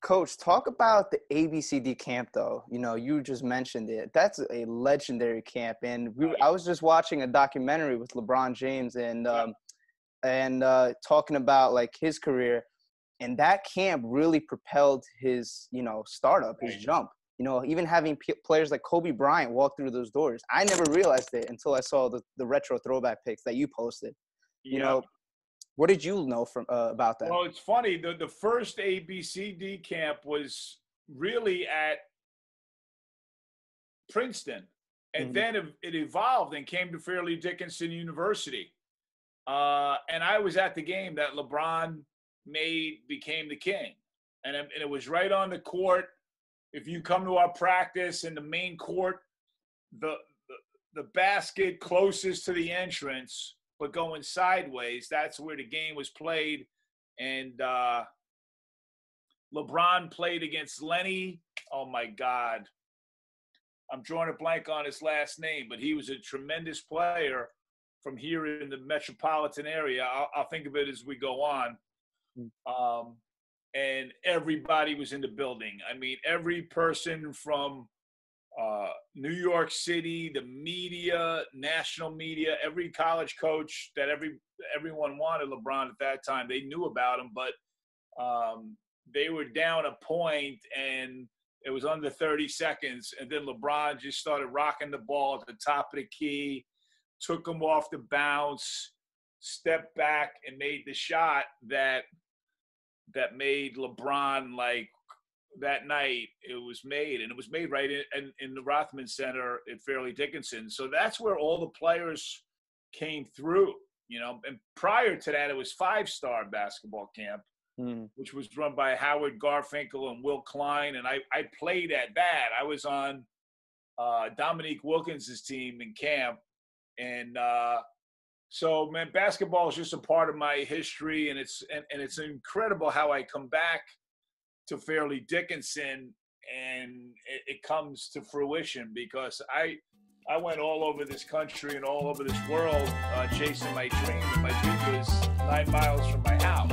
Coach, talk about the ABCD camp, though. You know, you just mentioned it. That's a legendary camp, and we, I was just watching a documentary with LeBron James and um, and uh, talking about like his career, and that camp really propelled his you know startup, his jump. You know, even having p- players like Kobe Bryant walk through those doors. I never realized it until I saw the, the retro throwback pics that you posted. You know, what did you know from uh, about that? Well, it's funny. The the first ABCD camp was really at Princeton, and Mhm. then it, it evolved and came to Fairleigh Dickinson University. Uh, and I was at the game that LeBron made became the king, and it, and it was right on the court. If you come to our practice in the main court, the the, the basket closest to the entrance but going sideways. That's where the game was played. And uh, LeBron played against Lenny. Oh my God. I'm drawing a blank on his last name, but he was a tremendous player from here in the metropolitan area. I'll, I'll think of it as we go on. Um, and everybody was in the building. I mean, every person from uh, New York City, the media, national media, every college coach that every everyone wanted LeBron at that time. They knew about him, but um, they were down a point and it was under 30 seconds, and then LeBron just started rocking the ball at the top of the key, took him off the bounce, stepped back, and made the shot that that made LeBron like that night it was made and it was made right in, in, in, the rothman center at fairleigh dickinson so that's where all the players came through you know and prior to that it was five star basketball camp Mm. which was run by howard garfinkel and will klein and i, I played at that i was on uh, dominique wilkins' team in camp and uh, so man basketball is just a part of my history and it's and, and it's incredible how i come back to Fairleigh Dickinson, and it, it, comes to fruition because I I went all over this country and all over this world uh, chasing my dream, and my dream was nine miles from my house.